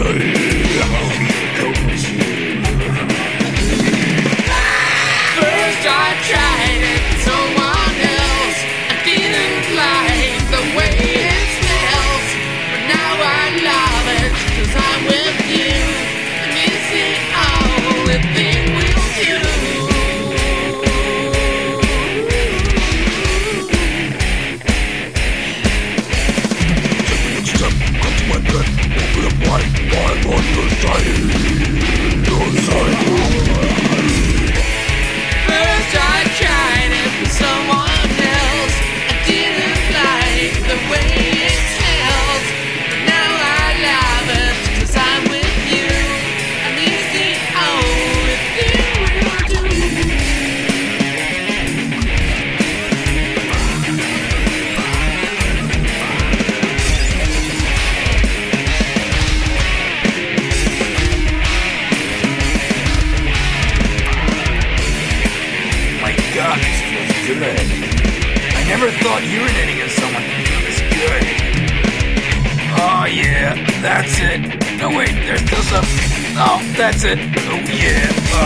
Shame. today. I never thought urinating on someone could feel this good. Oh yeah, that's it. No wait, there's still some. Oh, that's it. Oh yeah.